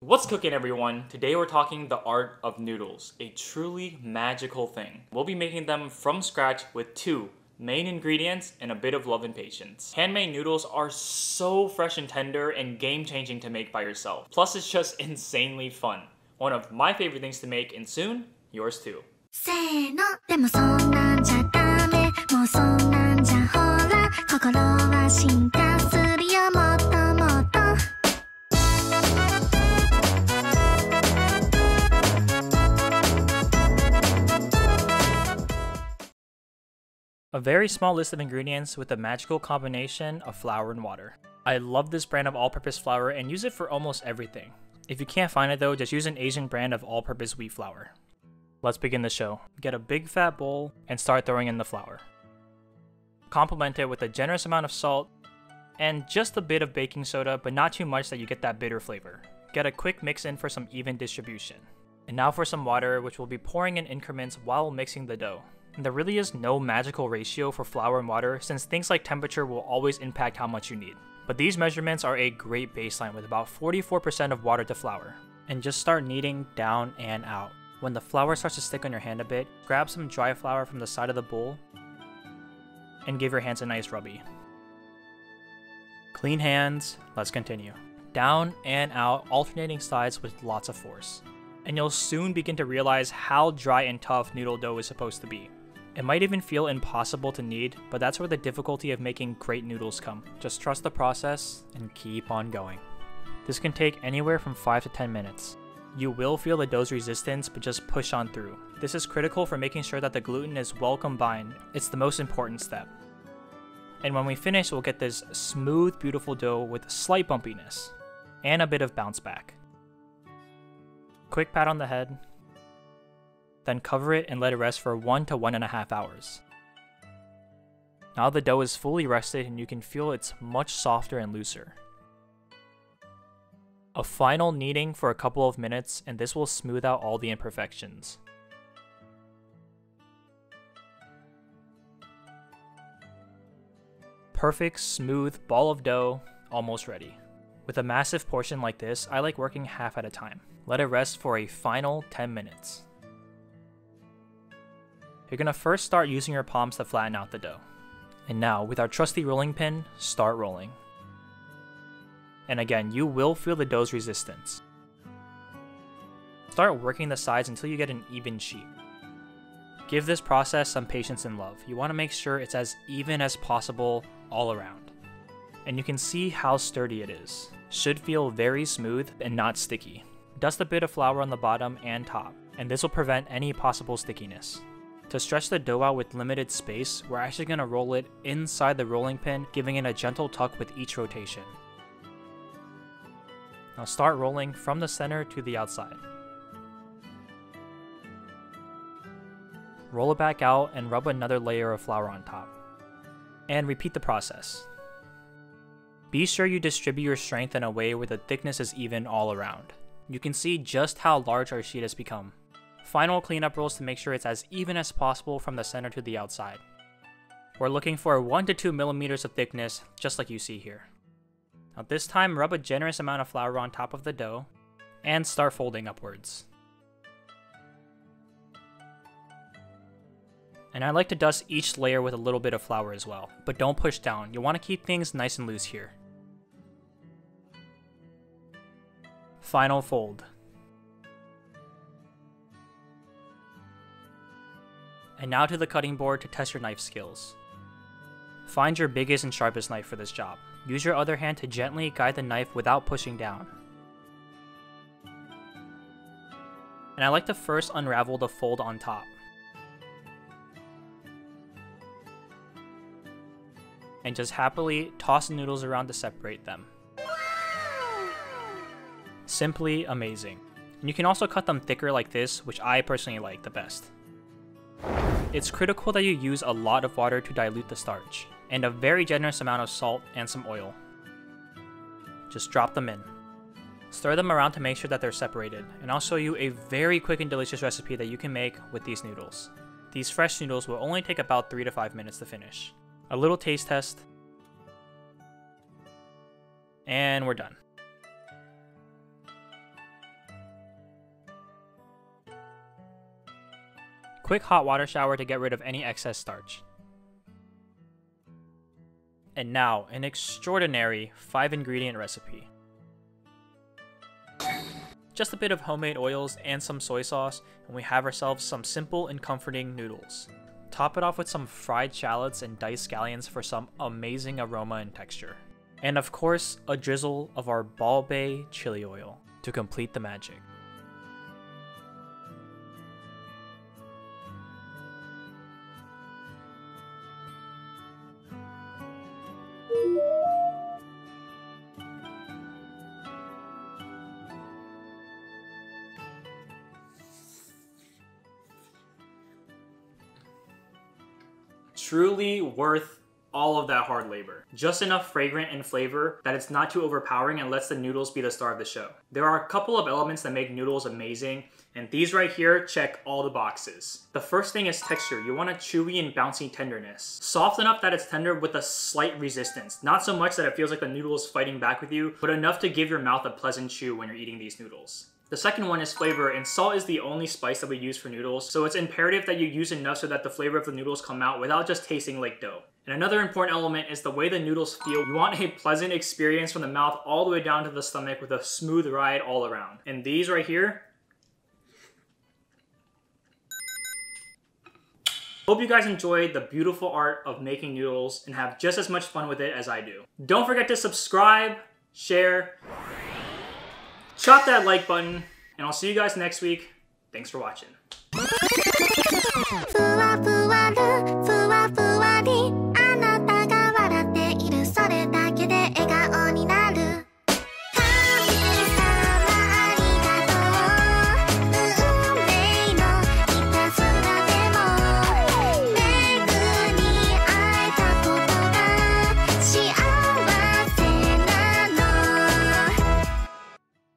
What's cooking everyone? Today we're talking the art of noodles, a truly magical thing. We'll be making them from scratch with two main ingredients and a bit of love and patience. Handmade noodles are so fresh and tender and game changing to make by yourself. Plus it's just insanely fun. One of my favorite things to make and soon, yours too. せーのでもそんなんじゃダメもうそんなんじゃほら心は進化するよもっ A very small list of ingredients with a magical combination of flour and water. I love this brand of all-purpose flour and use it for almost everything. If you can't find it though, just use an Asian brand of all-purpose wheat flour. Let's begin the show. Get a big fat bowl and start throwing in the flour. Complement it with a generous amount of salt and just a bit of baking soda, but not too much that you get that bitter flavor. Get a quick mix in for some even distribution. And now for some water, which we'll be pouring in increments while mixing the dough. There really is no magical ratio for flour and water since things like temperature will always impact how much you need. But these measurements are a great baseline with about 44% of water to flour. And just start kneading down and out. When the flour starts to stick on your hand a bit, grab some dry flour from the side of the bowl and give your hands a nice rubby. Clean hands, let's continue. Down and out, alternating sides with lots of force. And you'll soon begin to realize how dry and tough noodle dough is supposed to be. It might even feel impossible to knead, but that's where the difficulty of making great noodles come. Just trust the process and keep on going. This can take anywhere from 5 to 10 minutes. You will feel the dough's resistance, but just push on through. This is critical for making sure that the gluten is well combined. It's the most important step. And when we finish, we'll get this smooth, beautiful dough with slight bumpiness and a bit of bounce back. Quick pat on the head, then cover it and let it rest for 1 to 1.5 hours. Now the dough is fully rested and you can feel it's much softer and looser. A final kneading for a couple of minutes and this will smooth out all the imperfections. Perfect, smooth ball of dough, almost ready. With a massive portion like this, I like working half at a time. Let it rest for a final 10 minutes. You're gonna first start using your palms to flatten out the dough. And now, with our trusty rolling pin, start rolling. And again, you will feel the dough's resistance. Start working the sides until you get an even sheet. Give this process some patience and love. You want to make sure it's as even as possible all around. And you can see how sturdy it is. Should feel very smooth and not sticky. Dust a bit of flour on the bottom and top, and this will prevent any possible stickiness. To stretch the dough out with limited space, we're actually going to roll it inside the rolling pin, giving it a gentle tuck with each rotation. Now start rolling from the center to the outside. Roll it back out and rub another layer of flour on top. And repeat the process. Be sure you distribute your strength in a way where the thickness is even all around. You can see just how large our sheet has become. Final cleanup rolls to make sure it's as even as possible from the center to the outside. We're looking for 1 to 2 millimeters of thickness, just like you see here. Now this time, rub a generous amount of flour on top of the dough, and start folding upwards. And I like to dust each layer with a little bit of flour as well, but don't push down, you'll want to keep things nice and loose here. Final fold. And now to the cutting board to test your knife skills. Find your biggest and sharpest knife for this job. Use your other hand to gently guide the knife without pushing down. And I like to first unravel the fold on top. And just happily toss the noodles around to separate them. Simply amazing. And you can also cut them thicker like this, which I personally like the best. It's critical that you use a lot of water to dilute the starch, and a very generous amount of salt and some oil. Just drop them in. Stir them around to make sure that they're separated, and I'll show you a very quick and delicious recipe that you can make with these noodles. These fresh noodles will only take about 3 to 5 minutes to finish. A little taste test, and we're done. Quick hot water shower to get rid of any excess starch. And now, an extraordinary 5 ingredient recipe. Just a bit of homemade oils and some soy sauce, and we have ourselves some simple and comforting noodles. Top it off with some fried shallots and diced scallions for some amazing aroma and texture. And of course, a drizzle of our Bao Bei chili oil to complete the magic. Truly worth all of that hard labor. Just enough fragrant and flavor that it's not too overpowering and lets the noodles be the star of the show. There are a couple of elements that make noodles amazing, and these right here check all the boxes. The first thing is texture. You want a chewy and bouncy tenderness. Soft enough that it's tender with a slight resistance. Not so much that it feels like the noodle is fighting back with you, but enough to give your mouth a pleasant chew when you're eating these noodles. The second one is flavor, and salt is the only spice that we use for noodles, so it's imperative that you use enough so that the flavor of the noodles come out without just tasting like dough. And another important element is the way the noodles feel. You want a pleasant experience from the mouth all the way down to the stomach with a smooth ride all around. And these right here, Hope you guys enjoyed the beautiful art of making noodles and have just as much fun with it as I do. Don't forget to subscribe, share, chop that like button, and I'll see you guys next week. Thanks for watching.